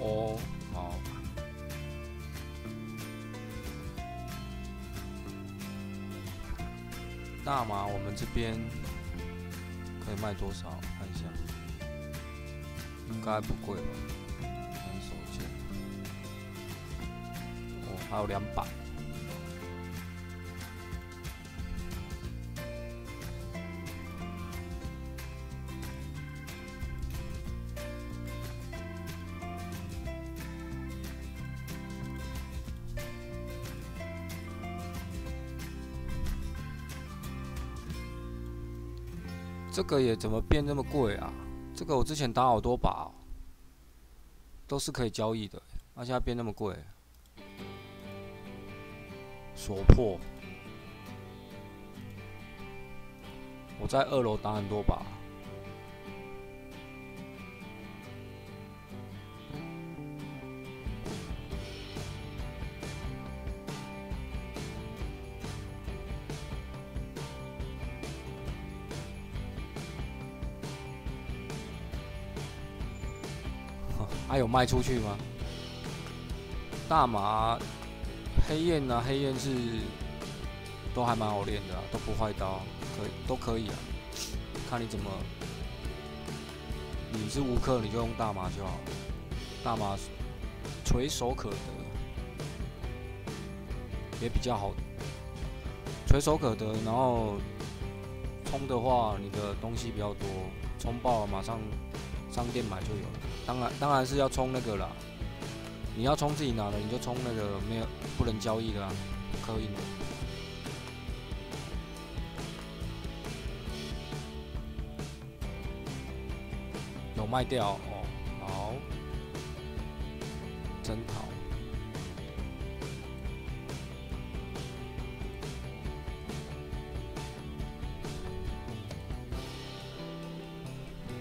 哦，好。大麻我们这边可以卖多少？看一下，应该不贵吧？很手见。哦，还有两百。这个也怎么变那么贵啊？这个我之前打好多把，都是可以交易的，那现在变那么贵，所破。我在二楼打很多把。还有卖出去吗？大麻、黑焰啊，黑焰是都还蛮好练的，都不坏刀，可以都可以啊。看你怎么，你是无克，你就用大麻就好。大麻垂手可得，也比较好，垂手可得。然后冲的话，你的东西比较多，冲爆了马上商店买就有了。当然，当然是要充那个啦。你要充自己拿的，你就充那个没有不能交易的啊，可以的。有卖掉哦，好，真好。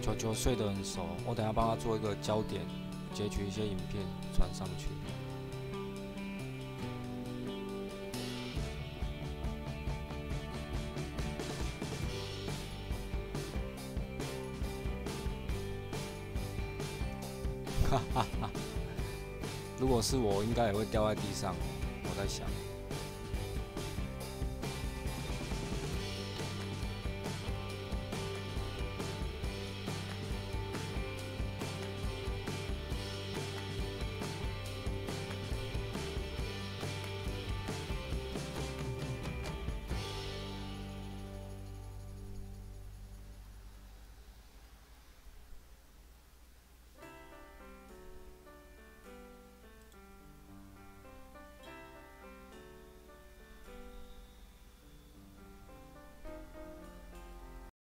球球睡得很熟，我等下帮他做一个焦点，截取一些影片传上去。哈哈哈！如果是我，应该也会掉在地上。我在想。